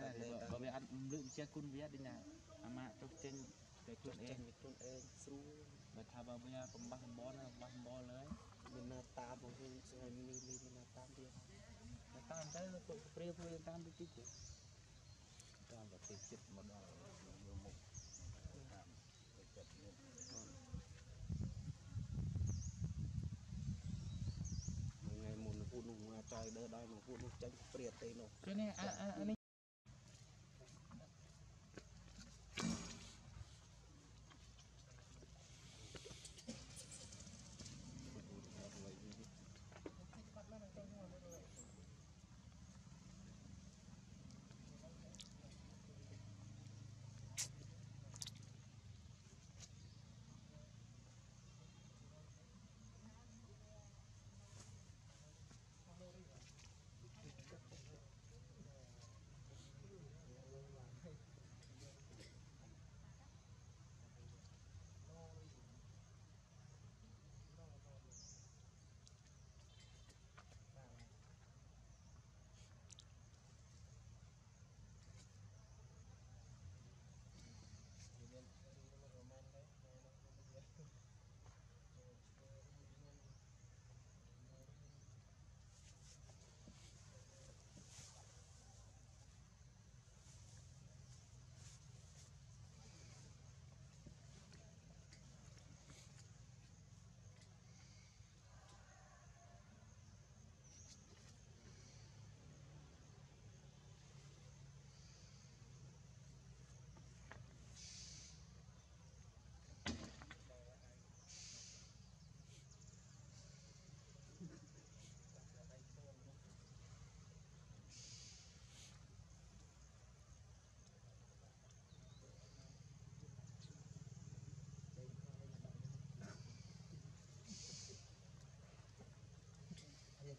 លើកជាគុណវាដូចណាអាម៉ាក់ទុកចេញតែខ្លួនឯចេងញពីខ្លួនឯងស្រួលបើថាបើវាកំបះកំបល់ណាកំបះកំបល់លើមានណាតាមមកវិញស្អីនេះនេះមានណាតាមទៀតតែតាមទៅពុកព្រាព្រាតាមតិចតិចទៅតាមប្រទេសចិត្តមកដល់យកមុខតាមទៅចិត្តនេះថ្ងៃមុនពូនោះមកចៃដើរដល់មកពូនោះចេញព្រាទេនោះគឺនេះអាអានេះ